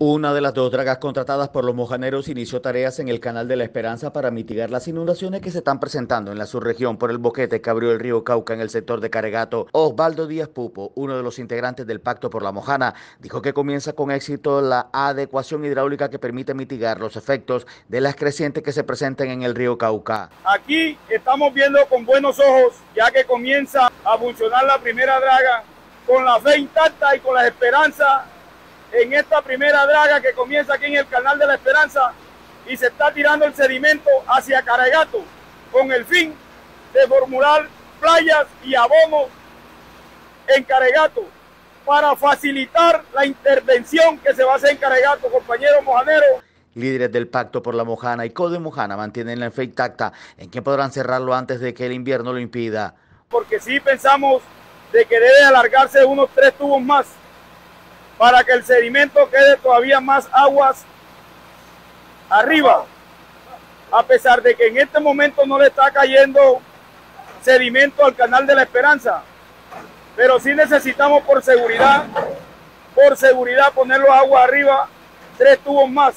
Una de las dos dragas contratadas por los mojaneros inició tareas en el Canal de la Esperanza para mitigar las inundaciones que se están presentando en la subregión por el boquete que abrió el río Cauca en el sector de Caregato. Osvaldo Díaz Pupo, uno de los integrantes del Pacto por la Mojana, dijo que comienza con éxito la adecuación hidráulica que permite mitigar los efectos de las crecientes que se presentan en el río Cauca. Aquí estamos viendo con buenos ojos ya que comienza a funcionar la primera draga con la fe intacta y con la esperanza en esta primera draga que comienza aquí en el Canal de la Esperanza y se está tirando el sedimento hacia Caregato con el fin de formular playas y abonos en Caregato para facilitar la intervención que se va a hacer en Caregato, compañeros mojaneros. Líderes del Pacto por la Mojana y Code Mojana mantienen la fe intacta en que podrán cerrarlo antes de que el invierno lo impida. Porque sí pensamos de que debe alargarse unos tres tubos más para que el sedimento quede todavía más aguas arriba, a pesar de que en este momento no le está cayendo sedimento al canal de la Esperanza, pero sí necesitamos por seguridad, por seguridad ponerlo agua arriba, tres tubos más.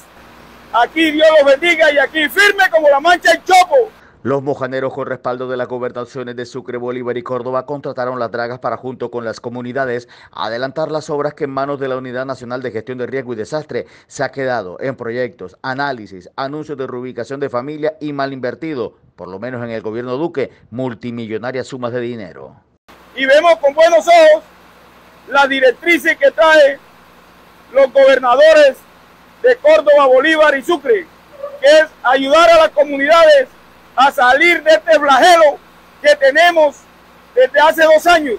Aquí Dios los bendiga y aquí firme como la mancha el chopo. Los mojaneros con respaldo de las gobernaciones de Sucre, Bolívar y Córdoba contrataron las dragas para junto con las comunidades adelantar las obras que en manos de la Unidad Nacional de Gestión de Riesgo y Desastre se ha quedado en proyectos, análisis, anuncios de reubicación de familia y mal invertido, por lo menos en el gobierno Duque, multimillonarias sumas de dinero. Y vemos con buenos ojos las directrices que trae los gobernadores de Córdoba, Bolívar y Sucre, que es ayudar a las comunidades a salir de este flagelo que tenemos desde hace dos años.